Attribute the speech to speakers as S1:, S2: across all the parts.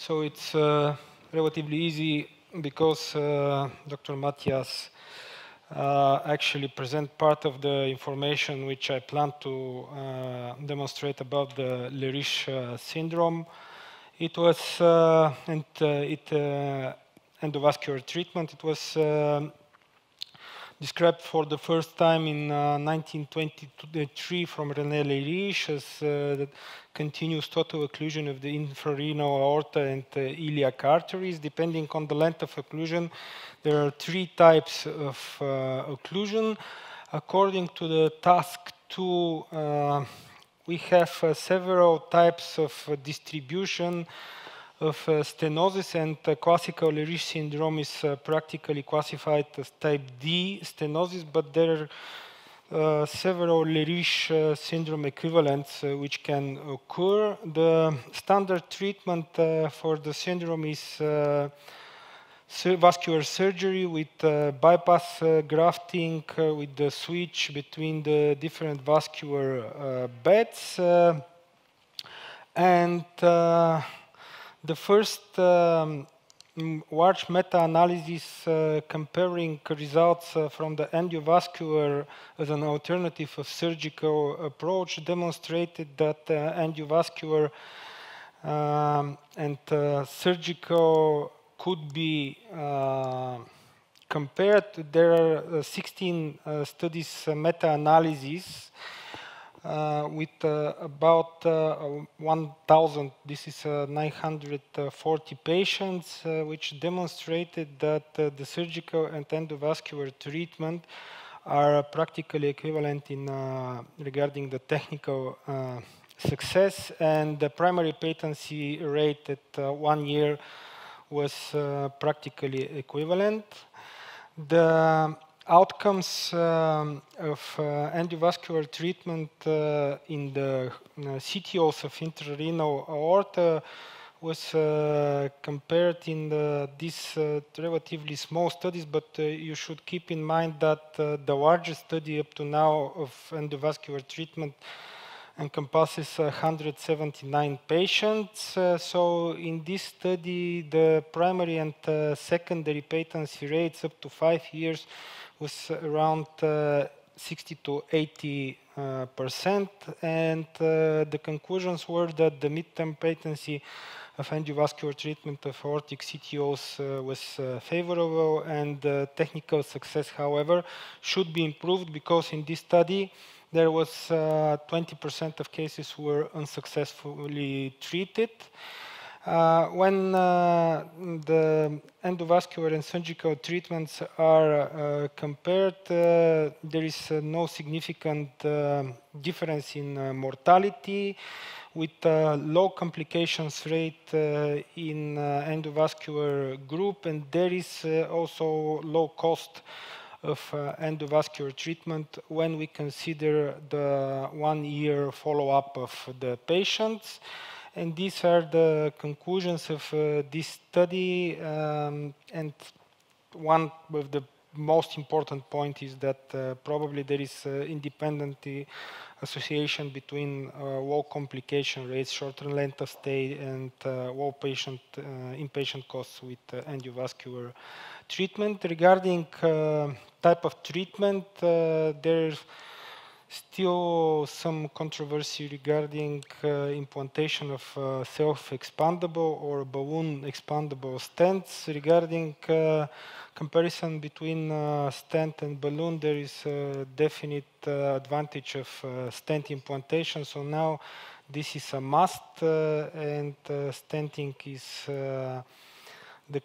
S1: So it's uh, relatively easy because uh, Dr. Mathias uh, actually present part of the information which I plan to uh, demonstrate about the Leriche uh, syndrome. It was uh, and it endovascular treatment. It was described for the first time in uh, 1923 from René Leriche as uh, continuous total occlusion of the infrarenal aorta and uh, iliac arteries. Depending on the length of occlusion, there are three types of uh, occlusion. According to the TASC II, uh, we have uh, several types of distribution of stenosis and classical Leriche syndrome is practically classified as type D stenosis, but there are several Leriche syndrome equivalents which can occur. The standard treatment for the syndrome is vascular surgery with uh, bypass uh, grafting uh, with the switch between the different vascular beds and the first um, large meta-analysis uh, comparing results uh, from the endovascular as an alternative of surgical approach demonstrated that uh, endovascular um, and uh, surgical could be uh, compared. There are uh, 16 studies meta-analyses Uh, with uh, about uh, 1,000, this is uh, 940 patients, uh, which demonstrated that the surgical and endovascular treatment are practically equivalent in regarding the technical success and the primary patency rate at one year was practically equivalent. The outcomes um, of uh, endovascular treatment uh, in the uh, CTOs of infrarenal aorta was uh, compared in the, these uh, relatively small studies, but uh, you should keep in mind that the largest study up to now of endovascular treatment encompasses 179 patients. so in this study, the primary and secondary patency rates up to five years was around uh, 60 to 80 uh, percent, and uh, the conclusions were that the midterm patency of endovascular treatment of aortic CTOs uh, was uh, favorable and uh, technical success, however, should be improved because in this study there was 20% of cases were unsuccessfully treated. Uh, when uh, the endovascular and surgical treatments are uh, compared, uh, there is uh, no significant uh, difference in mortality with low complications rate in endovascular group and there is also low cost of endovascular treatment when we consider the one year follow-up of the patients. And these are the conclusions of uh, this study. Um, and one of the most important point is that uh, probably there is uh, independent association between uh, low complication rates, shorter length of stay, and uh, low patient uh, inpatient costs with endovascular treatment. Regarding type of treatment, there's still some controversy regarding uh, implantation of uh, self-expandable or balloon expandable stents. Regarding uh, comparison between uh, stent and balloon, there is a definite uh, advantage of uh, stent implantation. So now this is a must and stenting is the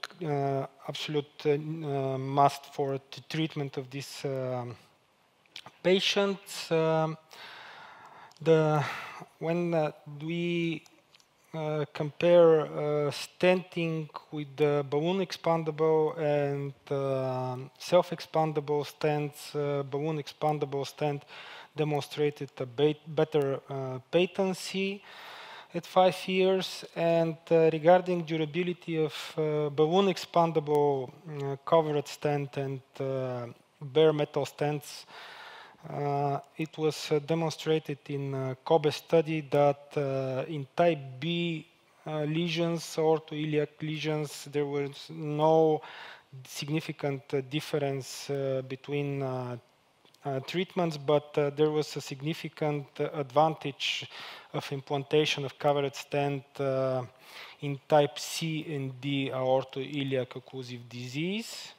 S1: absolute must for the treatment of this um, patients, um, the, when uh, we uh, compare uh, stenting with the balloon expandable and uh, self-expandable stents, uh, balloon expandable stent demonstrated a better uh, patency at five years. And regarding durability of balloon expandable covered stent and bare metal stents, uh, it was uh, demonstrated in a COBEST study that uh, in type B lesions, aortoiliac lesions. There was no significant difference between uh, treatments, but uh, there was a significant uh, advantage of implantation of covered stent in type C and D aortoiliac occlusive disease.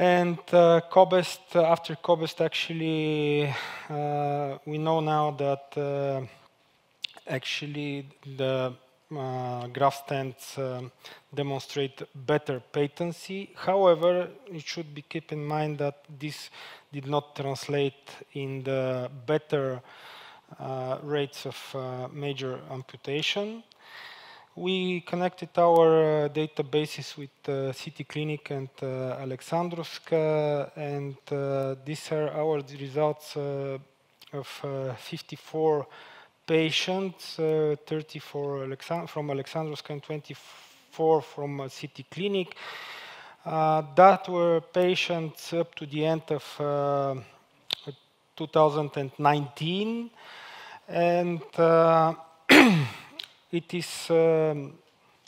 S1: And uh, COBEST, after COBEST, actually, uh, we know now that uh, actually the uh, graft stents um, demonstrate better patency. However, it should be kept in mind that this did not translate in the better uh, rates of uh, major amputation. We connected our uh, databases with uh, City Clinic and uh, Alexandrovska, and these are our results of 54 patients, uh, 34 Alexand from Alexandrovsk and 24 from uh, City Clinic. Uh, that were patients up to the end of uh, 2019. And uh, it is um,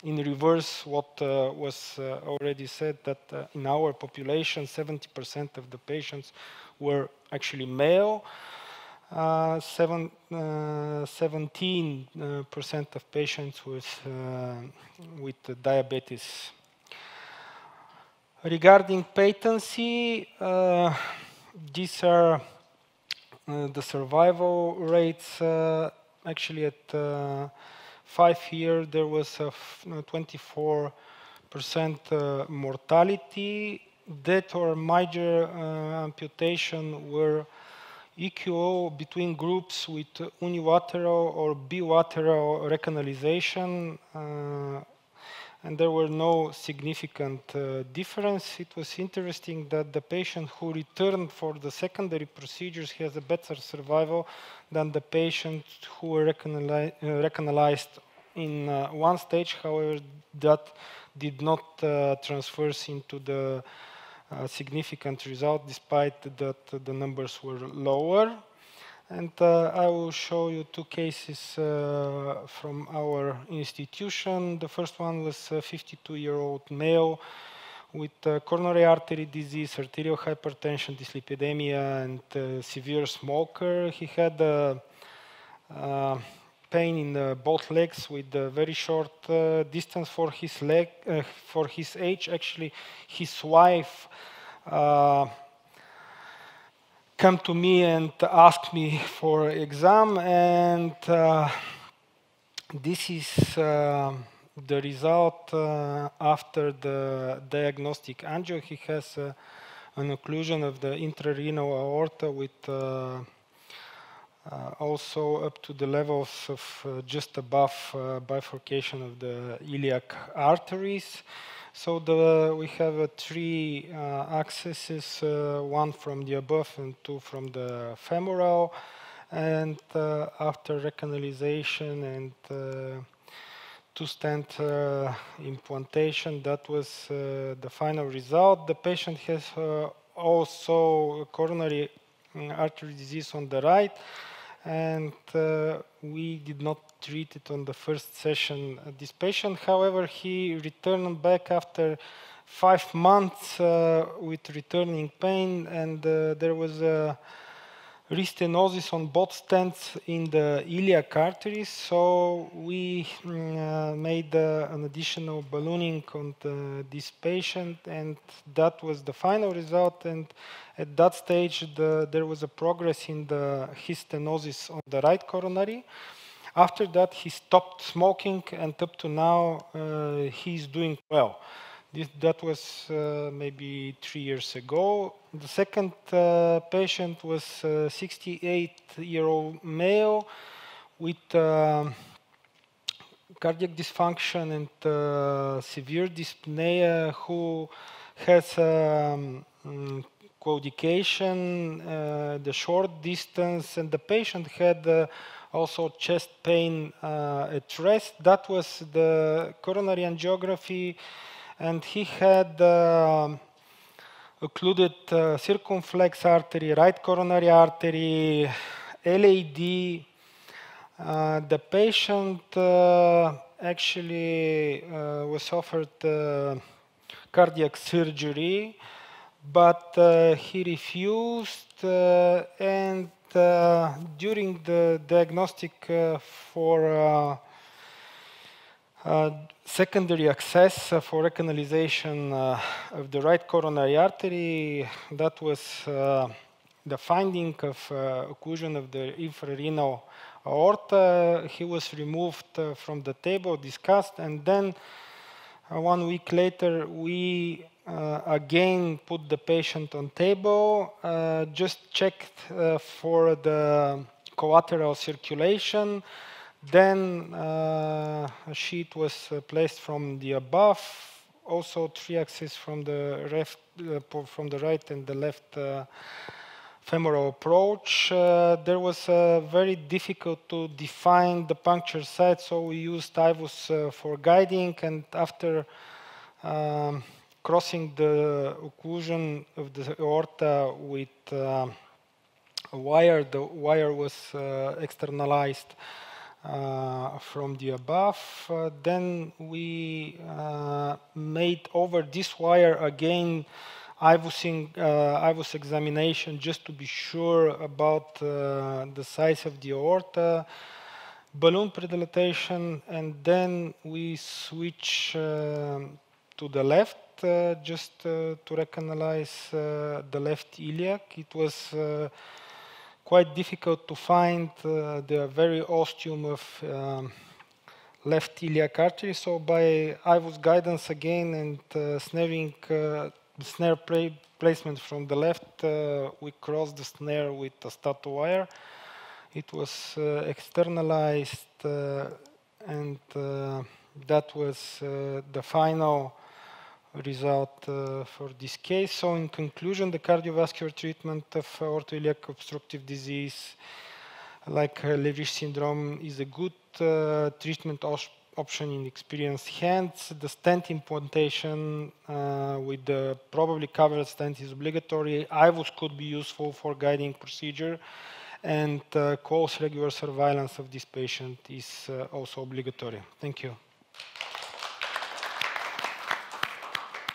S1: in reverse what uh, was already said that in our population, 70% of the patients were actually male. Uh, seven, 17% uh, uh, of patients with, with diabetes. Regarding patency, these are the survival rates. actually, at five years, there was a 24 percent mortality. Death or major amputation were EQO between groups with unilateral or bilateral recanalization, uh, and there were no significant uh, difference. It was interesting that the patient who returned for the secondary procedures has a better survival than the patient who were uh, recanalized in uh, one stage. However, that did not uh, transfer into the a significant result despite that the numbers were lower. And uh, I will show you two cases uh, from our institution. The first one was a 52-year-old male with uh, coronary artery disease, arterial hypertension, dyslipidemia, and uh, severe smoker. He had a uh, pain in uh, both legs with a very short uh, distance for his leg, uh, for his age. Actually, his wife uh, come to me and ask me for exam, and uh, this is uh, the result after the diagnostic angio. He has an occlusion of the infrarenal aorta with uh, also up to the levels of uh, just above uh, bifurcation of the iliac arteries. So the, we have three axes, one from the above and two from the femoral. And after recanalization and two stent uh, implantation. That was uh, the final result. The patient has uh, also coronary artery disease on the right and uh, we did not treat it on the first session. Uh, this patient, however, he returned back after five months uh, with returning pain, and uh, there was a restenosis on both stents in the iliac arteries. So we mm, uh, made uh, an additional ballooning on the, this patient, and that was the final result. And at that stage, the, there was a progress in the his stenosis on the right coronary. After that, he stopped smoking, and up to now, uh, he's doing well. This, that was uh, maybe three years ago. The second uh, patient was a 68-year-old male with uh, cardiac dysfunction and uh, severe dyspnea who has um, mm, claudication, uh, the short distance, and the patient had uh, also chest pain at rest. That was the coronary angiography and he had uh, occluded uh, circumflex artery, right coronary artery, LAD, Uh, the patient uh, actually uh, was offered uh, cardiac surgery, but he refused, and during the diagnostic for secondary access uh, for recanalization uh, of the right coronary artery, that was the finding of occlusion of the infrarenal aorta. He was removed from the table, discussed, and then one week later we uh, again put the patient on table, uh, just checked uh, for the collateral circulation, then uh, a sheet was uh, placed from the above, also three axes from the uh, from the right and the left femoral approach. Uh, there was uh, very difficult to define the puncture site, so we used IVUS uh, for guiding, and after um, crossing the occlusion of the aorta with a wire, the wire was externalized uh, from the above. Uh, then we uh, made over this wire again IVUSing, IVUS examination just to be sure about the size of the aorta balloon predilatation, and then we switch uh, to the left uh, just uh, to recanalize the left iliac. It was quite difficult to find uh, the very ostium of um, left iliac artery. So by IVUS guidance again and uh, snaring uh, the snare placement from the left, uh, we crossed the snare with a stato wire. It was uh, externalized uh, and that was the final result uh, for this case. So in conclusion, the cardiovascular treatment of aortoiliac obstructive disease like uh, Leriche syndrome is a good uh, treatment option in experienced hands. The stent implantation uh, with the probably covered stent is obligatory. IVUS could be useful for guiding procedure and uh, close regular surveillance of this patient is uh, also obligatory. Thank you.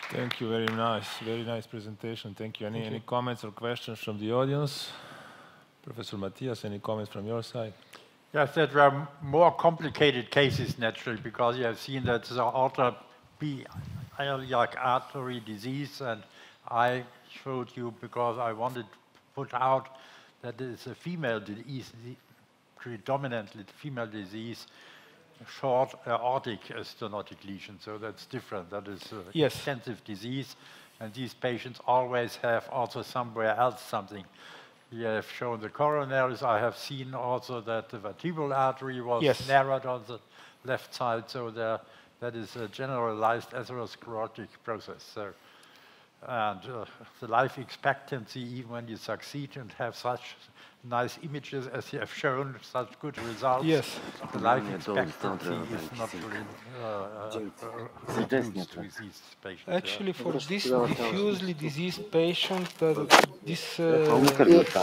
S2: Thank you, very nice, very nice presentation. Thank you. Any, Thank you. any comments or questions from the audience? Professor Mathias, any comments from your side?
S3: Yes, there are more complicated cases naturally because you have seen that the aorta B iliac artery disease, and I showed you because I wanted to put out that it is a female disease, predominantly female disease, short aortic stenotic lesion, so that's different. That is uh, yes. extensive disease, and these patients always have also somewhere else something. We have shown the coronaries. I have seen also that the vertebral artery was yes. narrowed on the left side, so there, that is a generalized atherosclerotic process. So, and uh, the life expectancy, even when you succeed and have such nice images as you have shown, such good results.
S1: Yes.
S3: The life expectancy is not really uh, reduced with these patients.
S1: Actually, for this diffusely diseased patient, uh, this uh,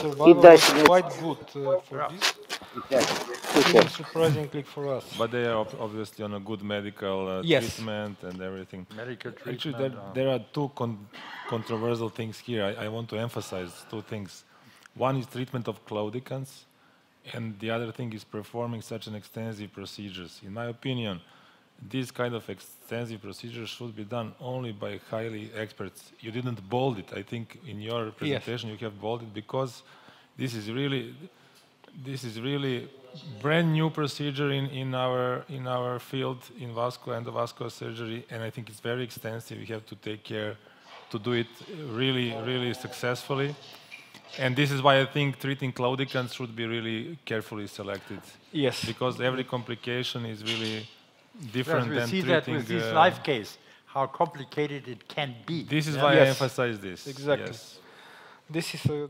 S1: survival is quite good uh, for this. Even surprisingly for us.
S2: But they are obviously on a good medical uh, yes. treatment and everything.
S3: Medical treatment.
S2: Actually, there, uh, there are two con controversial things here. I, I want to emphasize two things. One is treatment of claudicants, and the other thing is performing such an extensive procedures. In my opinion, these kind of extensive procedures should be done only by highly experts. You didn't bold it. I think in your presentation yes. you have bolded because this is really this is really brand new procedure in, in our in our field in vascular endovascular surgery and I think it's very extensive. You have to take care to do it really, really successfully. And this is why I think treating claudicants should be really carefully selected.
S1: Yes.
S2: Because every complication is really different
S3: yes, we
S2: than
S3: see that with this uh, life case, how complicated it can be.
S2: This is yeah. why yes. I emphasize this.
S1: Exactly.
S2: Yes.
S1: This is a